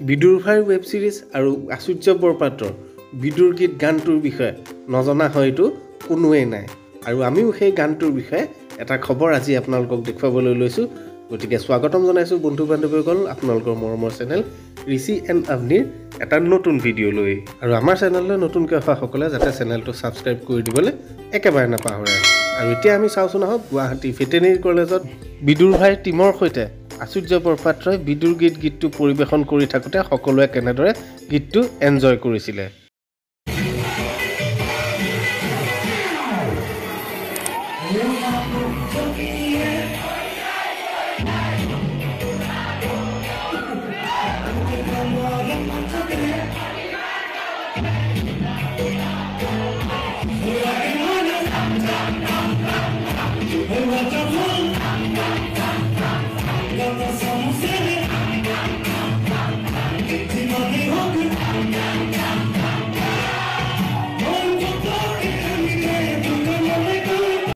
বিদুৰ ভাইৰ web series আৰু আচুৰ্য বৰপাত্ৰৰ বিদুৰ গীত গানটোৰ বিষয়ে নজনা হয়তো কোনোৱেই নাই। আৰু আমিও সেই গানটোৰ বিষয়ে এটা খবৰ আজি আপোনালোকক দেখুৱাবলৈ লৈছোঁ। গতিকে স্বাগতম জনাইছোঁ বন্ধু বান্ধৱীসকল আপোনালোকৰ মৰমৰ চেনেল ঋষি এণ্ড আভনিৰ এটা নতুন ভিডিঅ' লৈ আৰু আমাৰ চেনেললৈ নতুনকৈ অহাসকলে যাতে চেনেলটো ছাবস্ক্ৰাইব কৰি দিবলৈ একেবাৰে নাপাহৰে। আৰু এতিয়া আমি চাওঁচোন আহক গুৱাহাটী ভেটেনেৰী কলেজত বিদুৰ ভাইৰ টীমৰ সৈতে আচুৰ্য বৰপাত্ৰই বিদুৰ গীত গীতটো পৰিৱেশন কৰি থাকোঁতে সকলোৱে কেনেদৰে গীতটো এনজয় কৰিছিলে। Como